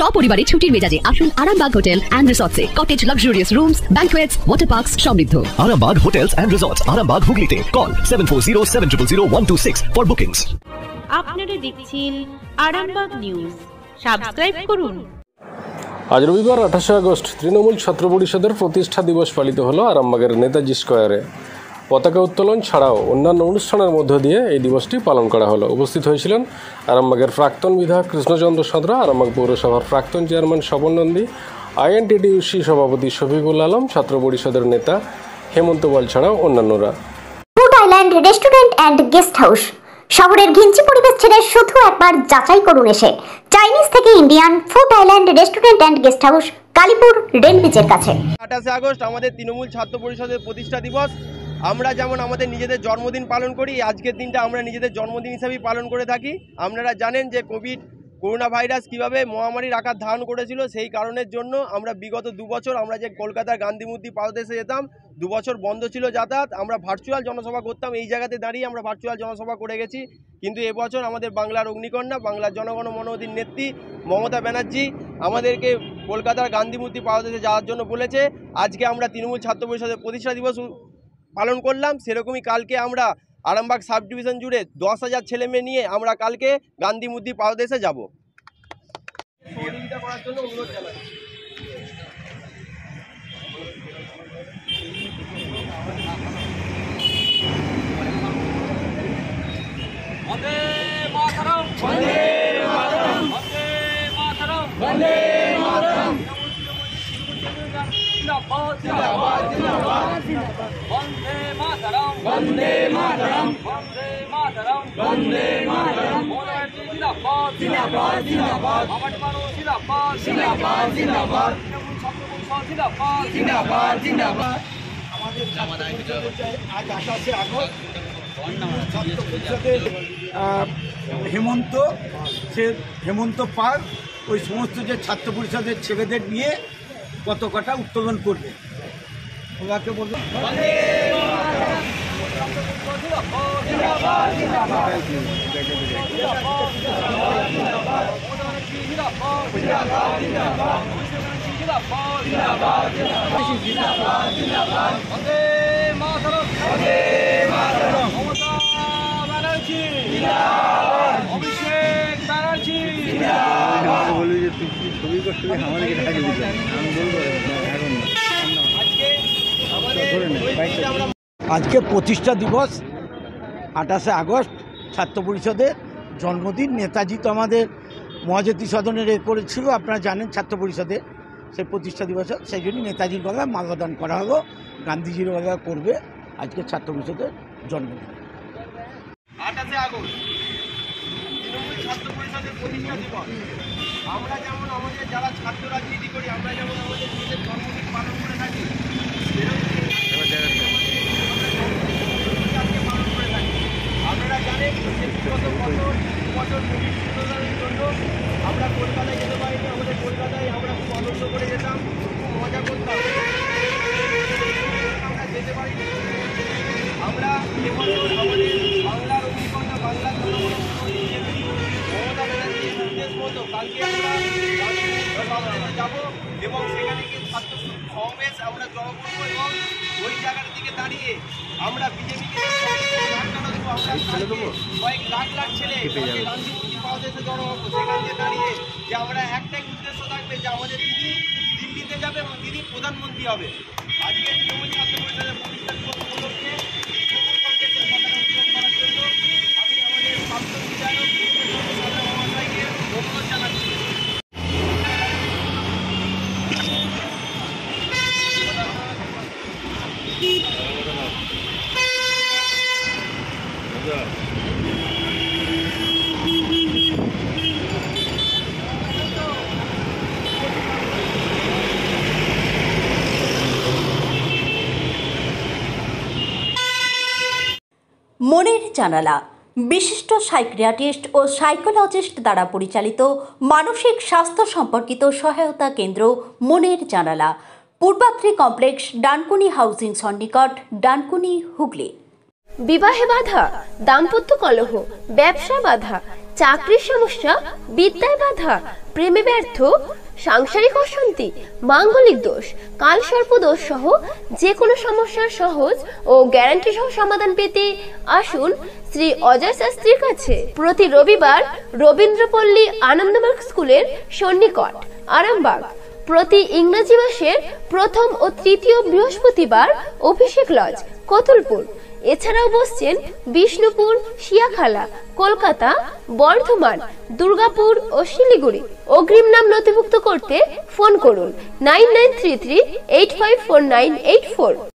সপরিবারে ছুটির মেজাজে আসুন Arambagh hotel and রিসর্টসে cottage luxurious rooms banquets water parks সমৃদ্ধ। Arambag Hotels and Resorts, Arambag Hooghly Call 740 for bookings. আপনারা দেখছেন আরামবাগ নিউজ সাবস্ক্রাইব করুন। আজ রবিবার আঠাশে আগস্ট তৃণমূল ছাত্র পরিষদের প্রতিষ্ঠা দিবস পালিত হলো আরামবাগের নেতাজি স্কোয়ারে। পতাকা উত্তোলন ছাড়াও অন্যান্য অনুষ্ঠানের মধ্য দিয়ে এই দিবসটি পালন করা হলো। উপস্থিত হয়েছিলেন আরামবাগের প্রাক্তন বিধায়ক কৃষ্ণচন্দ্র সাঁতরা আরামবাগ পৌরসভার প্রাক্তন চেয়ারম্যান স্বপন নন্দী আইএনটিডিউসি সভাপতি শফিকুল আলম ছাত্র পরিষদের নেতা হেমন্ত বল ছাড়াও অন্যান্যরা। Food island restaurant and guest house শহরের ঘিঞ্চি পরিবেশ ছেড়ে শুধু একবার যাচাই করুন এসে। চাইনিজ থেকে Indian food island restaurant and guest house Kalipur rail কাছে। আঠাশে আগস্ট আমাদের তৃণমূল ছাত্র পরিষদের প্রতিষ্ঠা দিবস। আমরা যেমন আমাদের নিজেদের জন্মদিন পালন করি আজকের দিনটা আমরা নিজেদের জন্মদিন হিসাবেই পালন করে থাকি। আপনারা জানেন যে কোভিড করোনা ভাইরাস কীভাবে মহামারীর আকার ধারণ করেছিল, সেই কারণের জন্য আমরা বিগত দু বছর আমরা যে কলকাতার গান্ধী মূর্তি পাদদেশে যেতাম, দু বছর বন্ধ ছিল যাতায়াত, আমরা ভার্চুয়াল জনসভা করতাম, এই জায়গাতে দাঁড়িয়ে আমরা ভার্চুয়াল জনসভা করে গেছি। কিন্তু এবছর আমাদের বাংলার অগ্নিকন্যা, বাংলার জনগণ মনোধির নেত্রী মমতা ব্যানার্জি আমাদেরকে কলকাতার গান্ধী মূর্তি পাদদেশে যাওয়ার জন্য বলেছে। আজকে আমরা তৃণমূল ছাত্র পরিষদের প্রতিষ্ঠা দিবস পালন করলাম, সেরকমই কালকে আমরা আরামবাগ সাব ডিভিশন জুড়ে দশ হাজার ছেলে মেয়ে নিয়ে আমরা কালকে গান্ধী মূর্তি পাদদেশে যাব। সহযোগিতা করার জন্য অনুরোধ আহ, হেমন্ত সে হেমন্ত পাল ওই সমস্ত যে ছাত্র পরিষদের ছেলেদের নিয়ে পতাকাটা উত্তোলন করবে? ওনাকে বলব আজকে প্রতিষ্ঠা দিবস আঠাশে আগস্ট ছাত্র পরিষদের জন্মদিন। নেতাজি তো আমাদের মহাজ্যোতি সদনের এ করেছিল আপনারা জানেন ছাত্র পরিষদে সেই প্রতিষ্ঠা দিবস সেই জন্য নেতাজির গলায় মাল্যদান করা হলো গান্ধীজির গলায় করবে আজকে ছাত্র পরিষদের জন্মদিন। আঠাশে আগস্ট। তৃণমূল ছাত্র পরিষদের প্রতিষ্ঠা দিবস। আমরা যেমন আমাদের যারা ছাত্র রাজনীতি করি আমরা যেমন আমাদের নিজেদের জন্মদিন পালন করে থাকি আজকে পালন করে থাকি। আপনারা জানেন যে বিগত বছর বছর কোভিড নিয়ন্ত্রণের জন্য আমরা কলকাতায় যেতে পারিনি আমাদের কলকাতায় আমরা খুব আনন্দ করে যেতাম খুব মজা করতাম আমরা যেতে পারিনি আমরা এবছর আমাদের বাংলার অভিজ্ঞতা বাংলার জনগণের মমতা ব্যানার্জির নির্দেশ মতো কালকে আমরা রাজনীতিতে যাব এবং সেখানে গিয়ে ছাত্র সমাবেশ আমরা জড়ো করব এবং ওই জায়গাটার দিকে দাঁড়িয়ে আমরা বিজেপিকে কয়েক লাখ লাখ ছেলে পাওয়া যেতে জড়ো হব সেখান দাঁড়িয়ে যে আমরা একটাই উদ্দেশ্য থাকবে যে আমাদের দিদি দিল্লিতে যাবে এবং দিদি প্রধানমন্ত্রী হবে। আজকে তৃণমূল ছাত্র পরিষদের প্রতিষ্ঠা দিবস উপলক্ষে তৃণমূল কংগ্রেসের পতাকা উত্তোলন করার জন্য আমি আমাদের প্রাক্তন বিধায়ক জানালা। বিশিষ্ট সাইক্রিয়াটিস্ট ও সাইকোলজিস্ট দ্বারা পরিচালিত মানসিক স্বাস্থ্য সম্পর্কিত সহায়তা কেন্দ্র মনের জানালা। পূর্বাত্রি কমপ্লেক্স ডানকুনি হাউজিং সন্নিকট, ডানকুনি হুগলি। বিবাহে বাধা, দাম্পত্য কলহ, ব্যবসা বাধা, চাকরির সমস্যা, বিদ্যায় বাধা, প্রেমে ব্যর্থ সাংসারিক অশান্তি, মাঙ্গলিক দোষ, কালসর্প দোষ সহ যে কোনো সমস্যার সহজ ও গ্যারান্টি সহ সমাধান পেতে আসুন শ্রী অজয় শাস্ত্রীর কাছে। প্রতি রবিবার রবীন্দ্রপল্লী আনন্দমার্গ স্কুলের সন্নিকট, আরামবাগ। প্রতি ইংরেজি মাসের প্রথম ও তৃতীয় বৃহস্পতিবার অভিষেক লজ, কতুলপুর। এছাড়াও বসছেন বিষ্ণুপুর, শিয়াখালা, কলকাতা, বর্ধমান, দুর্গাপুর ও শিলিগুড়ি। অগ্রিম নাম নথিভুক্ত করতে ফোন করুন nine nine three three eight five four nine eight four.